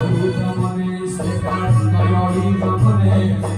Thank you.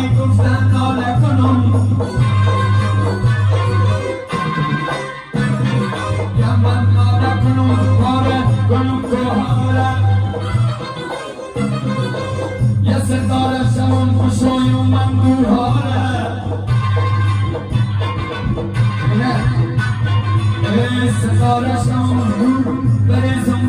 circunstando la economía. Essa hora são, porém são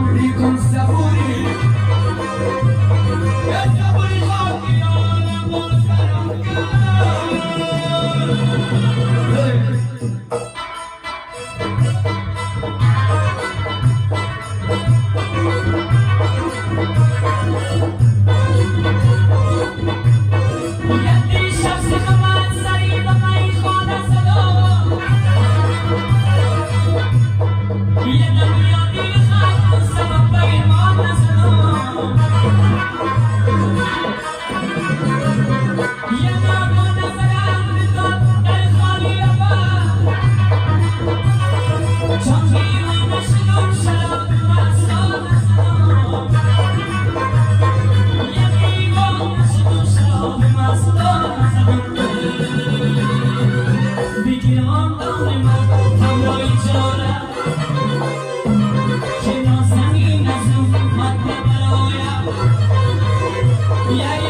یا نامناسب دست دارم دارم دارم دارم شمعی من شکمش رو بیم است و نزدیکی من شکمش رو بیم است و من دنبالش میگردم دنبالش میگردم تا روی که نزدیکی نزدیکی من دنبالش